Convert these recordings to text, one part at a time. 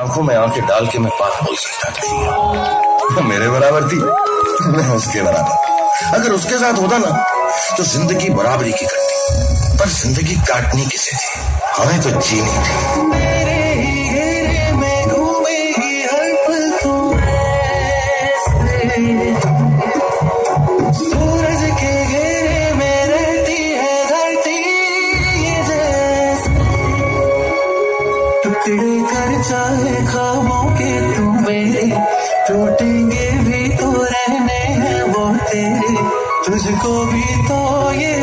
آنکھوں میں آنکھیں ڈال کے میں بات بول سکتا تھا۔ میرے برابر تھی، میں اس کے برابر۔ اگر اس کے ساتھ ہوتا نا، تو زندگی برابری کی کرتی۔ پر زندگی کاٹنی کسے تھی؟ ہمیں تو جینی تھی۔ ٹکڑے کر چاہے خوابوں کے تو میرے۔ ٹوٹیں گے بھی تو رہنے ہیں وہ تیرے۔ تجھ کو بھی تو یہ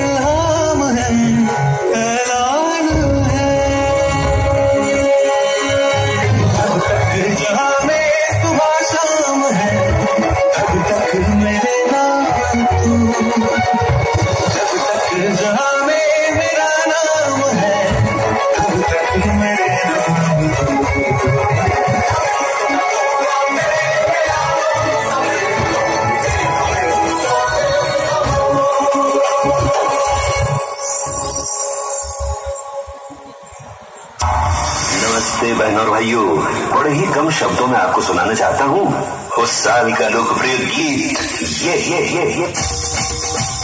نمستے بہن اور بھائیو بڑے ہی کم شبدوں میں آپ کو سنانا چاہتا ہوں اس سال کا لوک پریت گیت یہ یہ یہ یہ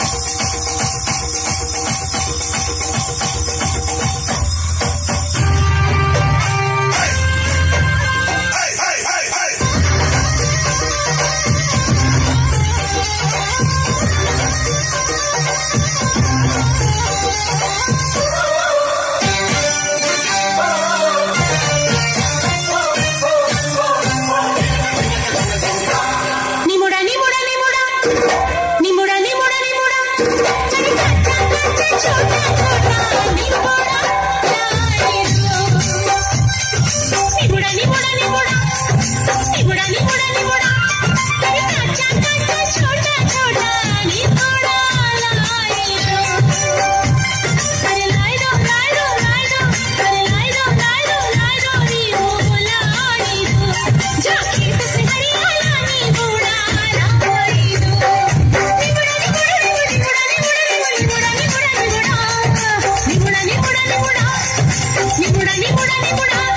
ninguna, ninguna.